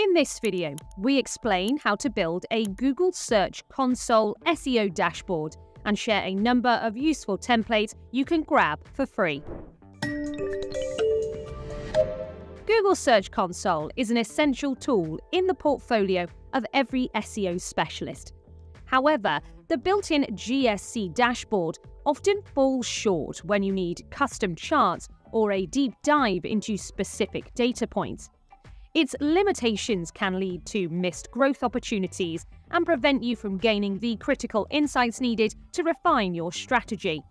In this video, we explain how to build a Google Search Console SEO dashboard and share a number of useful templates you can grab for free. Google Search Console is an essential tool in the portfolio of every SEO specialist. However, the built-in GSC dashboard often falls short when you need custom charts or a deep dive into specific data points. Its limitations can lead to missed growth opportunities and prevent you from gaining the critical insights needed to refine your strategy.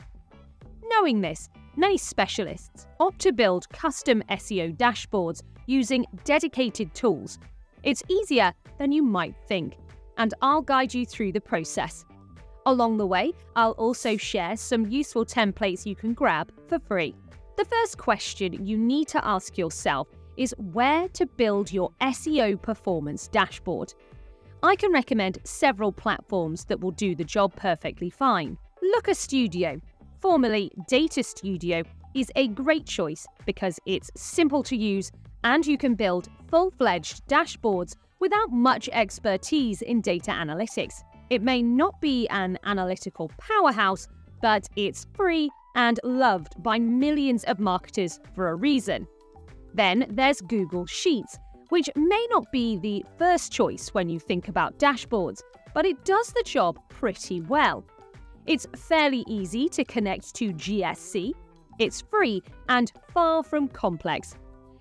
Knowing this, many specialists opt to build custom SEO dashboards using dedicated tools. It's easier than you might think, and I'll guide you through the process. Along the way, I'll also share some useful templates you can grab for free. The first question you need to ask yourself is where to build your SEO performance dashboard. I can recommend several platforms that will do the job perfectly fine. Looker Studio, formerly Data Studio, is a great choice because it's simple to use and you can build full fledged dashboards without much expertise in data analytics. It may not be an analytical powerhouse, but it's free and loved by millions of marketers for a reason. Then there's Google Sheets, which may not be the first choice when you think about dashboards, but it does the job pretty well. It's fairly easy to connect to GSC, it's free and far from complex.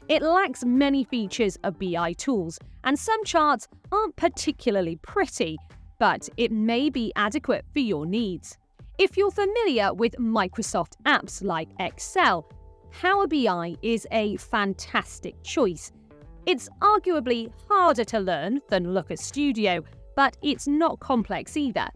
It lacks many features of BI tools, and some charts aren't particularly pretty, but it may be adequate for your needs. If you're familiar with Microsoft apps like Excel, Power BI is a fantastic choice. It's arguably harder to learn than Looker Studio, but it's not complex either.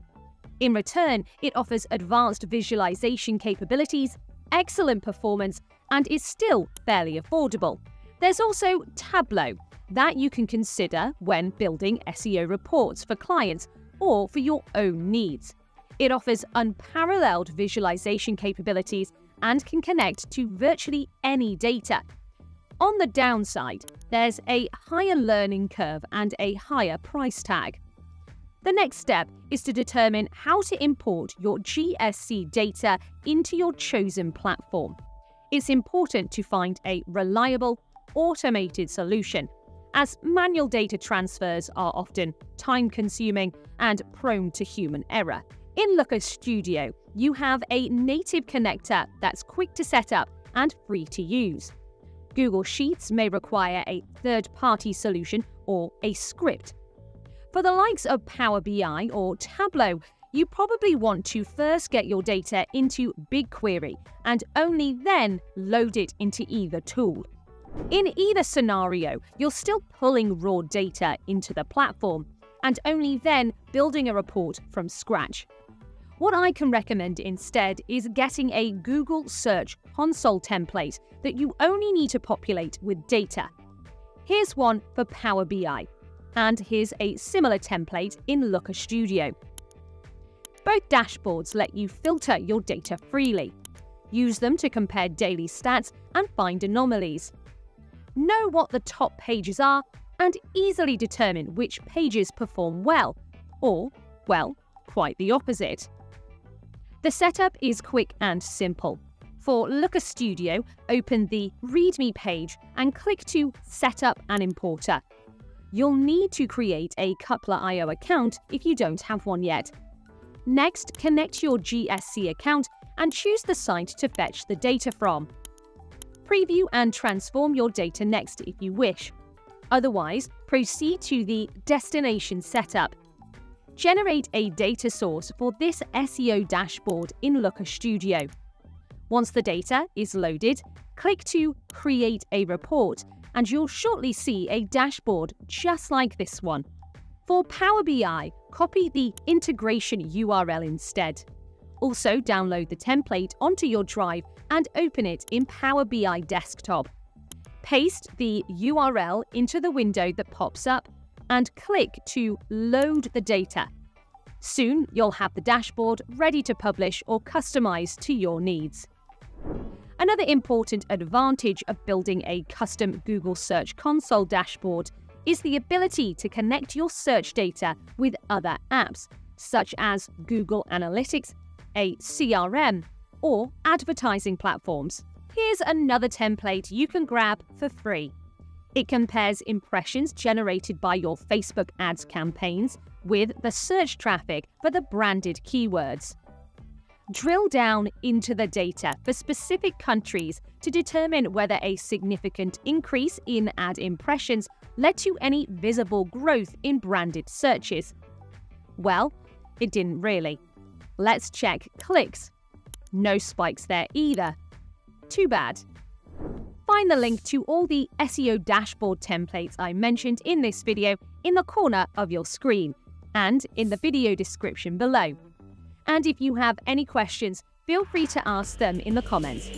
In return, it offers advanced visualization capabilities, excellent performance, and is still fairly affordable. There's also Tableau that you can consider when building SEO reports for clients or for your own needs. It offers unparalleled visualization capabilities and can connect to virtually any data. On the downside, there's a higher learning curve and a higher price tag. The next step is to determine how to import your GSC data into your chosen platform. It's important to find a reliable, automated solution, as manual data transfers are often time consuming and prone to human error. In Looker Studio, you have a native connector that's quick to set up and free to use. Google Sheets may require a third party solution or a script. For the likes of Power BI or Tableau, you probably want to first get your data into BigQuery and only then load it into either tool. In either scenario, you're still pulling raw data into the platform and only then building a report from scratch. What I can recommend instead is getting a Google Search Console template that you only need to populate with data. Here's one for Power BI, and here's a similar template in Looker Studio. Both dashboards let you filter your data freely. Use them to compare daily stats and find anomalies. Know what the top pages are and easily determine which pages perform well, or, well, quite the opposite. The setup is quick and simple. For Looker Studio, open the README page and click to Set up an importer. You'll need to create a Coupler.io account if you don't have one yet. Next, connect your GSC account and choose the site to fetch the data from. Preview and transform your data next if you wish. Otherwise, proceed to the Destination Setup Generate a data source for this SEO dashboard in Looker Studio. Once the data is loaded, click to Create a Report and you'll shortly see a dashboard just like this one. For Power BI, copy the integration URL instead. Also, download the template onto your drive and open it in Power BI Desktop. Paste the URL into the window that pops up and click to load the data. Soon, you'll have the dashboard ready to publish or customize to your needs. Another important advantage of building a custom Google Search Console dashboard is the ability to connect your search data with other apps, such as Google Analytics, a CRM, or advertising platforms. Here's another template you can grab for free. It compares impressions generated by your Facebook ads campaigns with the search traffic for the branded keywords. Drill down into the data for specific countries to determine whether a significant increase in ad impressions led to any visible growth in branded searches. Well, it didn't really. Let's check clicks. No spikes there either. Too bad. Find the link to all the SEO dashboard templates I mentioned in this video in the corner of your screen and in the video description below. And if you have any questions, feel free to ask them in the comments.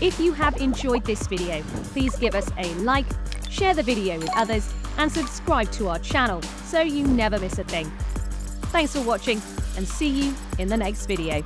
If you have enjoyed this video, please give us a like, share the video with others, and subscribe to our channel so you never miss a thing. Thanks for watching and see you in the next video.